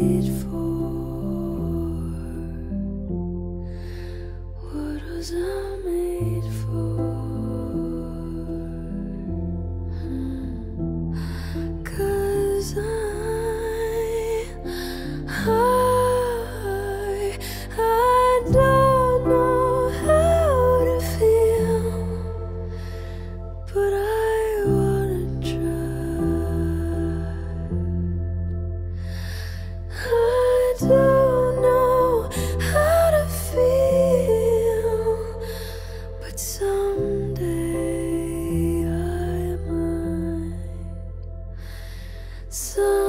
for what was I? So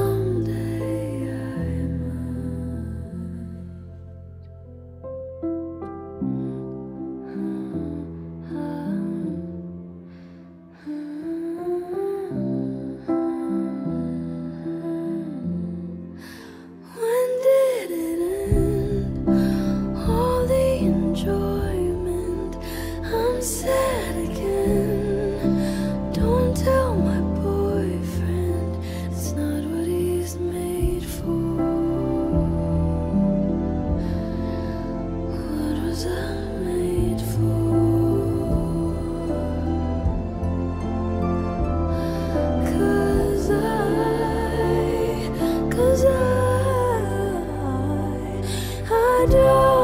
adore.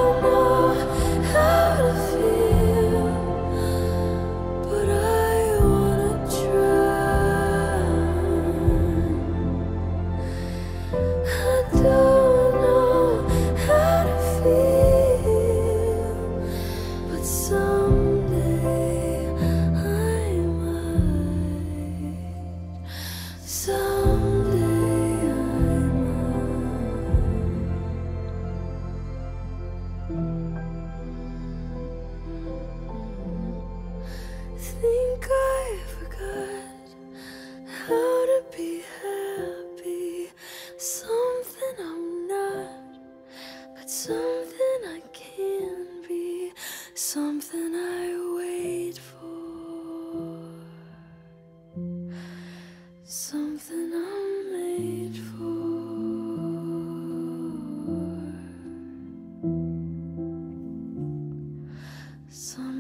think I forgot how to be happy. Something I'm not, but something I can be, something I wait for, something I'm made for. Something.